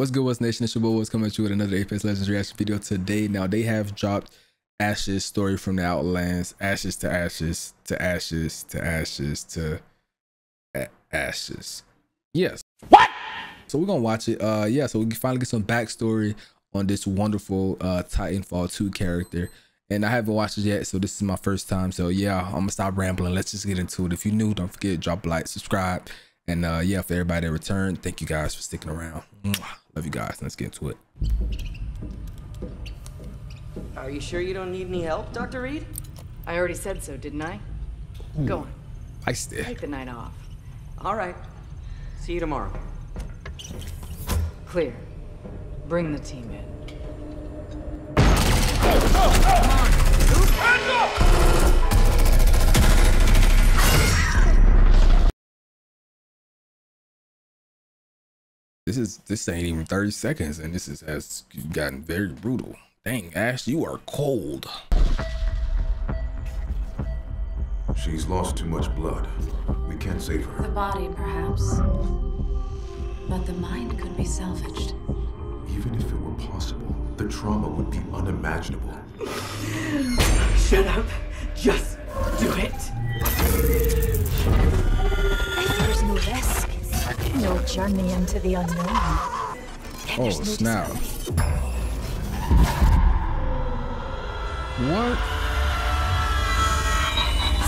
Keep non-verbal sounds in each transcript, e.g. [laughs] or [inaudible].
What's good, Wuz nation? It's your boy Wuz coming at you with another Apex Legends reaction video today. Now they have dropped Ash's story from the Outlands, Ashes to Ashes to Ashes to Ashes to Ashes. Yes. What? So we're gonna watch it. Uh, yeah. So we can finally get some backstory on this wonderful uh Titanfall 2 character. And I haven't watched it yet, so this is my first time. So yeah, I'm gonna stop rambling. Let's just get into it. If you're new, don't forget drop a like, subscribe, and uh, yeah, for everybody that returned, thank you guys for sticking around. Love you guys. Let's get into it. Are you sure you don't need any help, Dr. Reid? I already said so, didn't I? Go on. I still. Take the night off. All right. See you tomorrow. Clear. Bring the team in. Oh, oh, oh. This is this ain't even 30 seconds, and this is has gotten very brutal. Dang, Ash, you are cold. She's lost too much blood. We can't save her. The body, perhaps. But the mind could be salvaged. Even if it were possible, the trauma would be unimaginable. [laughs] Shut up. Just no journey into the unknown. Oh no snap! What?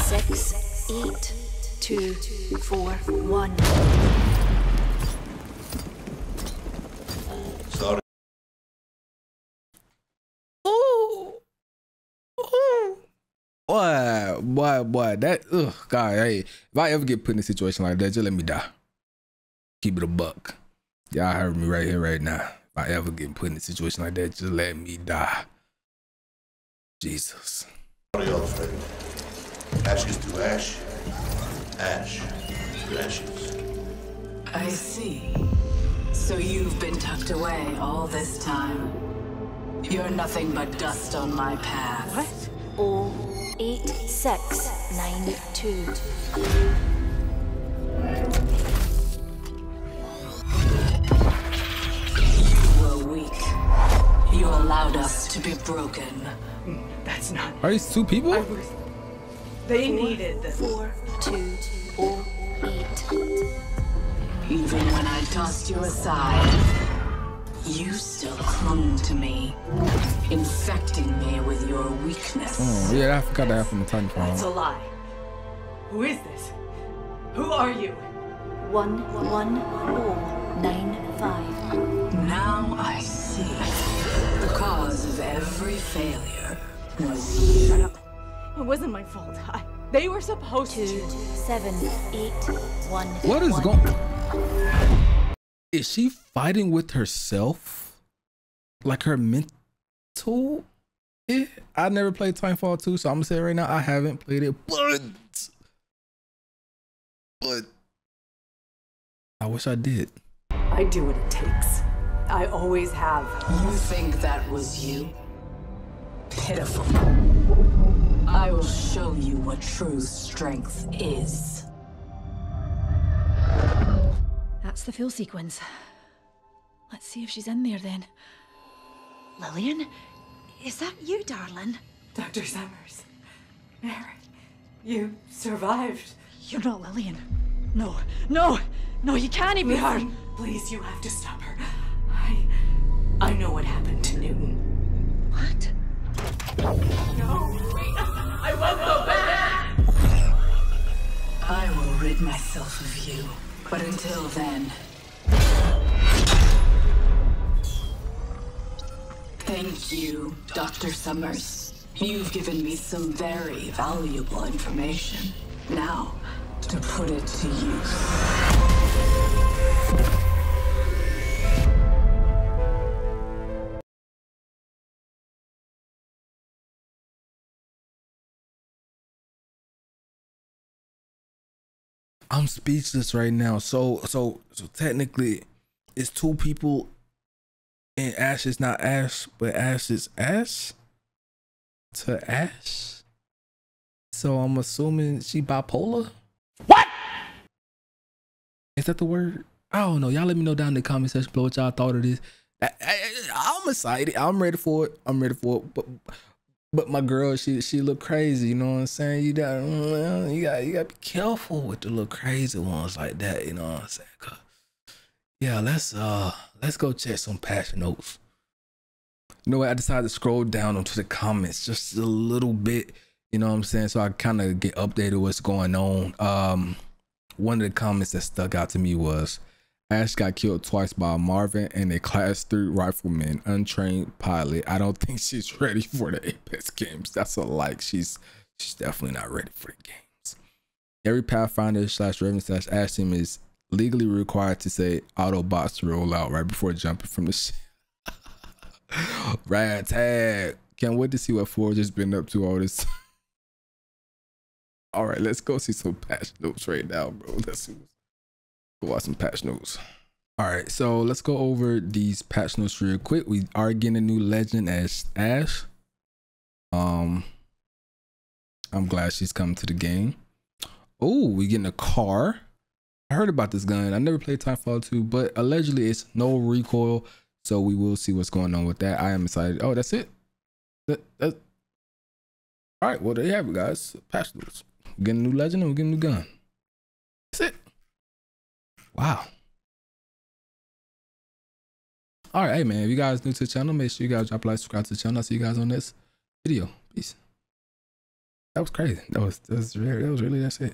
Six, eight, two, four, one. Sorry. Boy, boy, boy, that ugh, God, hey, if I ever get put in a situation like that, just let me die. Keep it a buck. Y'all heard me right here, right now. If I ever get put in a situation like that, just let me die. Jesus. Somebody else, ready? Ashes to ash, ash to ashes. I see. So you've been tucked away all this time. You're nothing but dust on my path. What? Oh, eight, six, nine, two. Allowed us to be broken. That's not. Are these two people? I was. They needed this. Four, two, eight. Even when I tossed you aside, you still clung to me, infecting me with your weakness. Oh, yeah, I forgot that from the time It's a lie. Who is this? Who are you? One, one, four, nine, five. Now I see. The cause of every failure was you. It wasn't my fault. I, [laughs] they were supposed Two, to. seven, eight, one. What is one. going? Is she fighting with herself? Like her mental? Eh, I never played Titanfall 2, so I'm gonna say right now I haven't played it, but but I wish I did. I do what it takes. I always have. You think that was you? Pitiful. I will show you what true strength is. That's the full sequence. Let's see if she's in there then. Lillian? Is that you, darling? Dr. Summers. Mary, you survived. You're not Lillian. No, no, no, you can't be her. Newton, please, you have to stop her. I. Know what happened to Newton. What? No, wait. I won't go back. I will rid myself of you. But until then. Thank you, Dr. Summers. You've given me some very valuable information. Now, to put it to use. I'm speechless right now. So so so technically it's two people and Ash is not Ash, but Ash is Ash to Ash. So I'm assuming she bipolar. What? Is that the word? I don't know. Y'all let me know down in the comment section below what y'all thought of this. I, am excited. I'm ready for it. I'm ready for it. But but my girl, she she look crazy. You know what I'm saying? You got you got you got to be careful with the little crazy ones like that. You know what I'm saying? Yeah, let's uh let's go check some patch notes. You know what? I decided to scroll down onto the comments just a little bit. You know what I'm saying? So I kind of get updated what's going on. Um, one of the comments that stuck out to me was Ash got killed twice by Marvin and a class three rifleman, untrained pilot. I don't think she's [laughs] ready for the Apex games. That's a like. She's she's definitely not ready for the games. Every Pathfinder slash Raven slash Ash team is legally required to say Autobots roll out right before jumping from the ship. [laughs] Rad tag. Can't wait to see what Forge has been up to all this. [laughs] all right, let's go see some patch notes right now, bro. Let's see Go watch some patch notes. All right, so let's go over these patch notes real quick. We are getting a new legend as Ash. Um, I'm glad she's coming to the game. Oh, we getting a car. I heard about this gun. I never played Titanfall 2, but allegedly it's no recoil. So we will see what's going on with that. I am excited. Oh, that's it. That, that. All right, well, there you have it, guys. Patch notes. getting a new legend and we're getting a new gun. That's it. Wow. All right, hey man, if you guys new to the channel, make sure you guys drop a like, subscribe to the channel. I'll see you guys on this video. Peace. That was crazy. That was that was really that was really that's it.